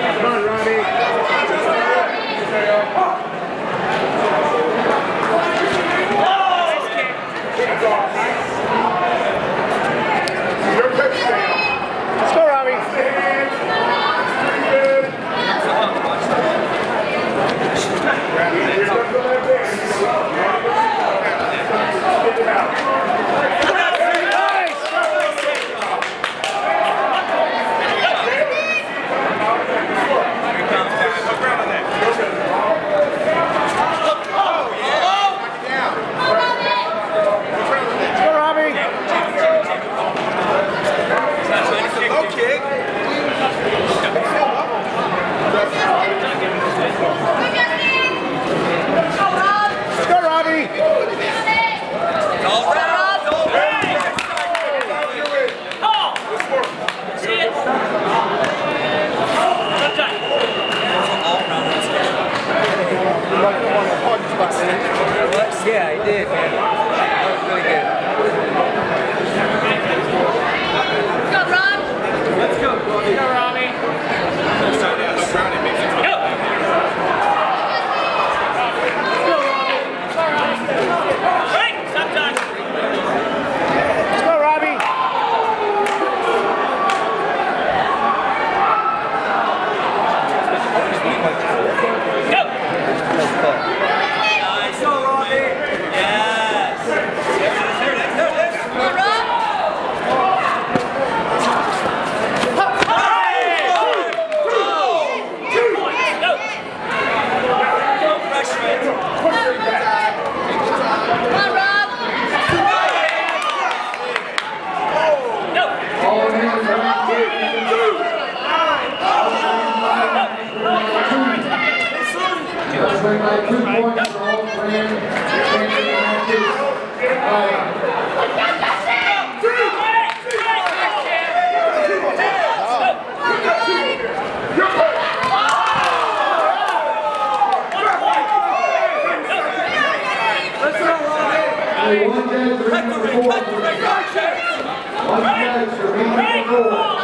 Come on, Robbie. Yeah, he did, man. Let's bring back two points for all grand championship matches. Uh, one judge for being on. One judge for the fourth.